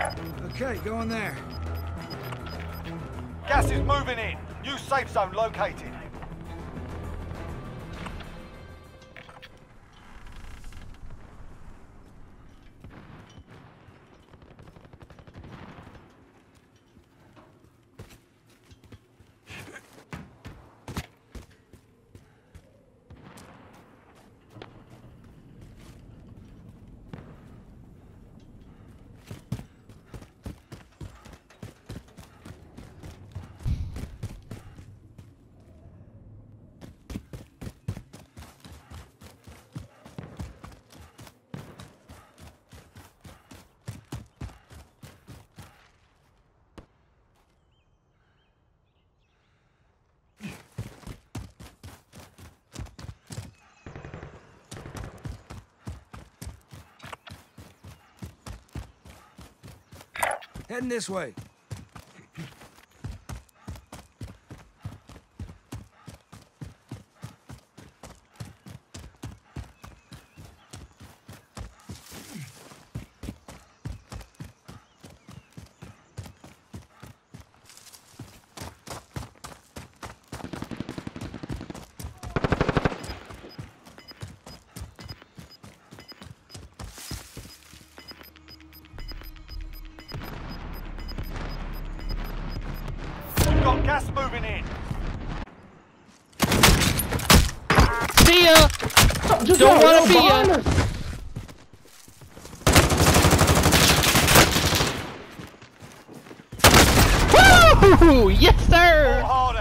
Okay, go in there. Gas is moving in. New safe zone located. Heading this way. Got gas moving in. See ya! Just Don't go, wanna go be ya. us. Woo! Yes, sir! All